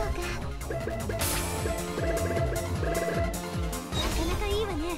ょうか。なかなかいいわね。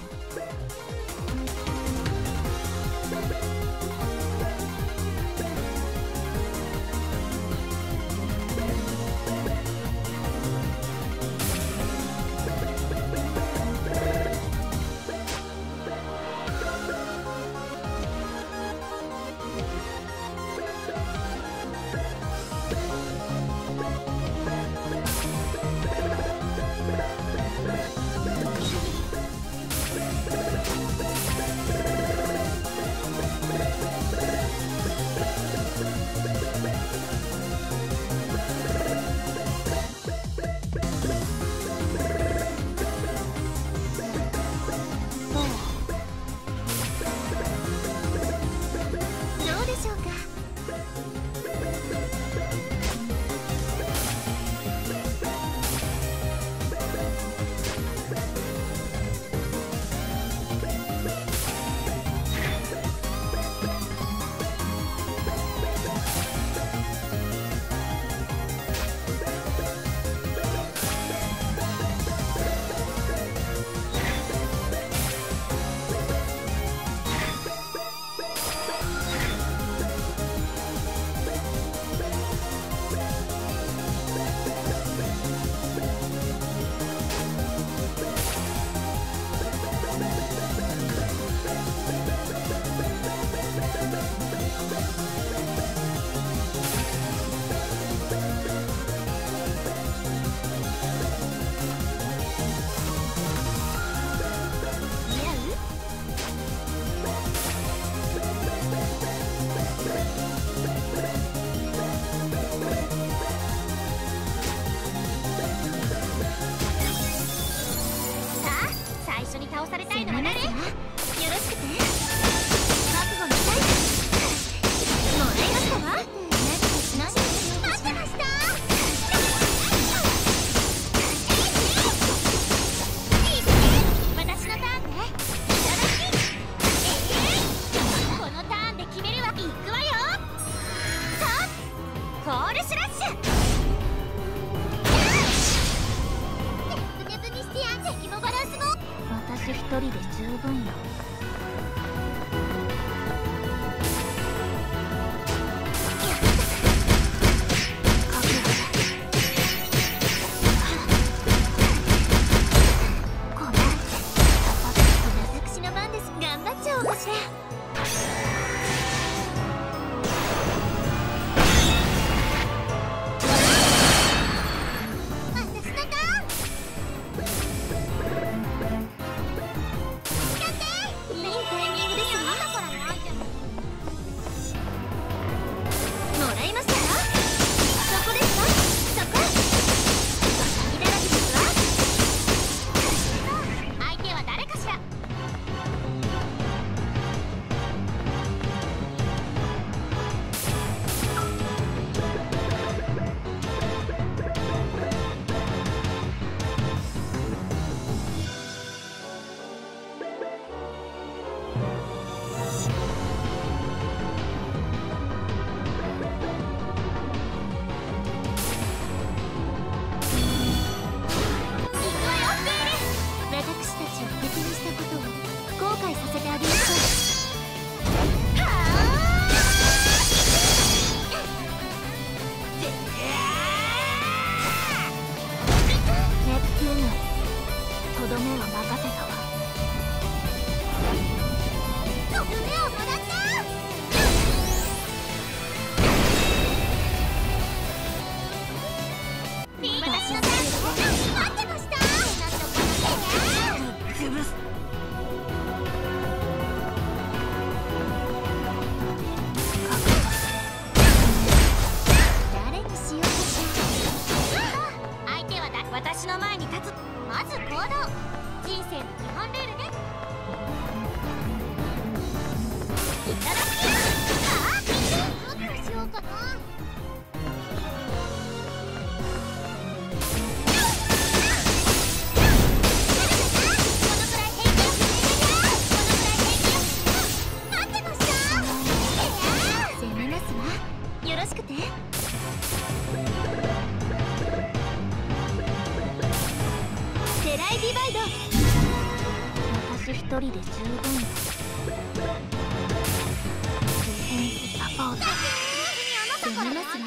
よ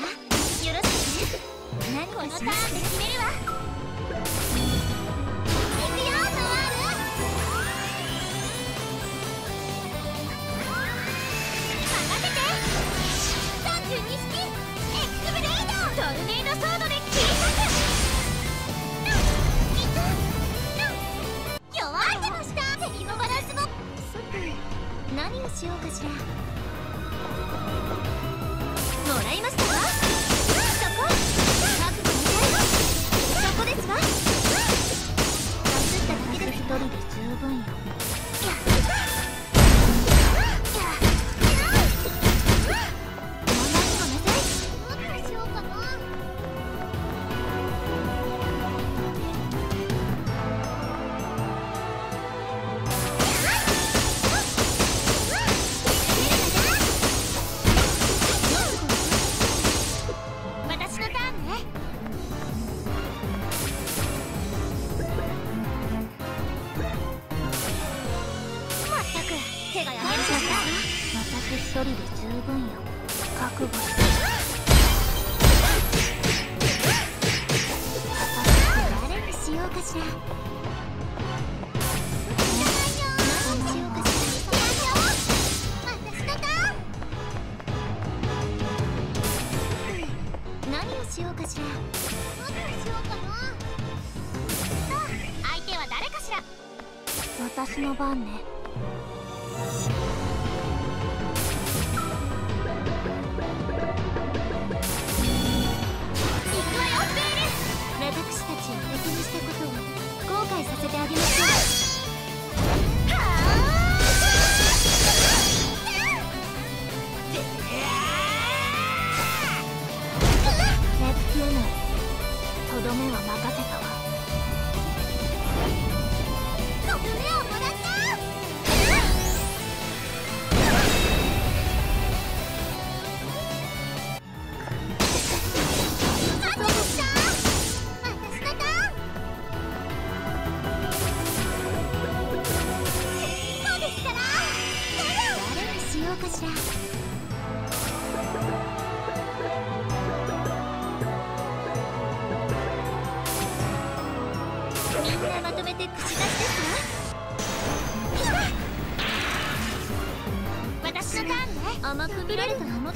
ろしく。何をしようかしらもらいましかしらしようかしら。何をしようかな。さあ相手は誰かしら。私の番ね。行くわよベルたちを敵にしたこと介させてあげましょう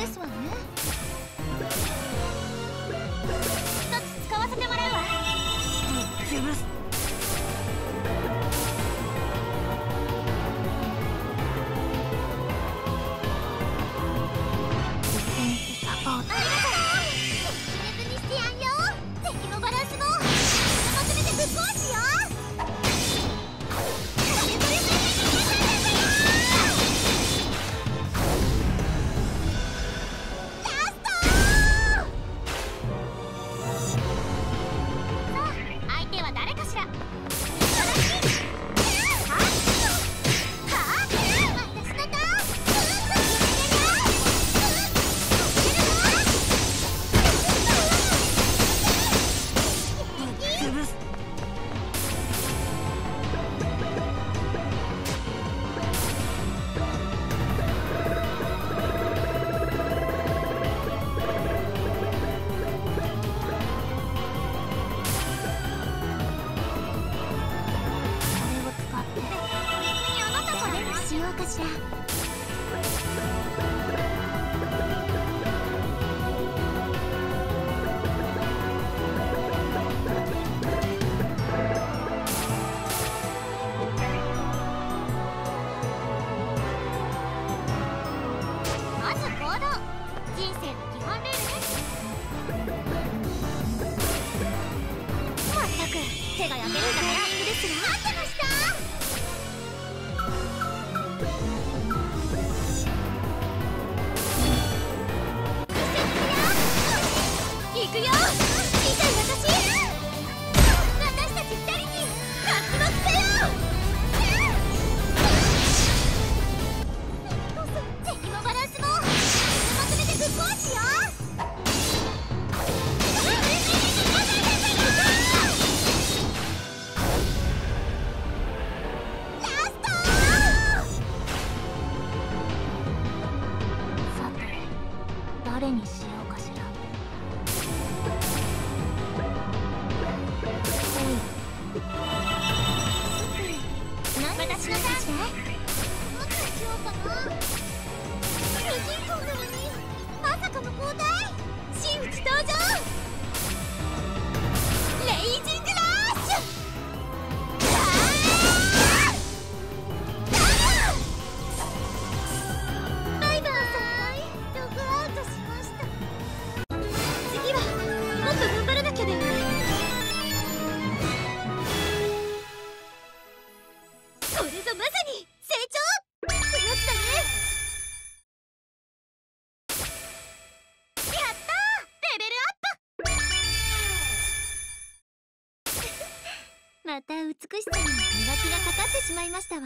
ですわね。一つ使わせてもらうわ。ゲムますもっと頑張らなきゃでね。これぞまさに成長。ってやつだねやったレベルアップ。また美しさに磨きがかかってしまいましたわ。